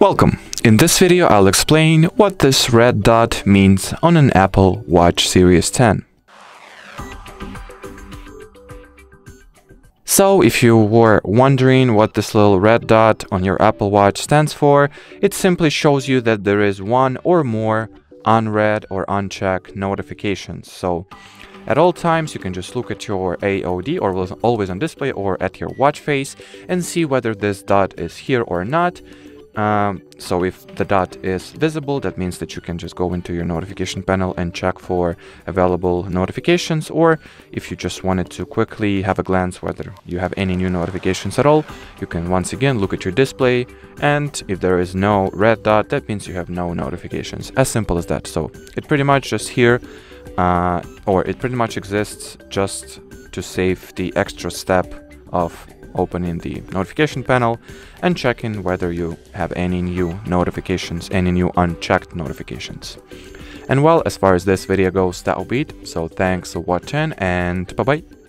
Welcome! In this video I'll explain what this red dot means on an Apple Watch Series 10. So if you were wondering what this little red dot on your Apple Watch stands for, it simply shows you that there is one or more unread or unchecked notifications. So at all times, you can just look at your AOD or always on display or at your watch face and see whether this dot is here or not. Um, so if the dot is visible, that means that you can just go into your notification panel and check for available notifications. Or if you just wanted to quickly have a glance whether you have any new notifications at all, you can once again look at your display. And if there is no red dot, that means you have no notifications. As simple as that. So it pretty much just here, uh, or it pretty much exists just to save the extra step of opening the notification panel and checking whether you have any new notifications, any new unchecked notifications. And well, as far as this video goes, that will be it. So thanks for watching and bye bye.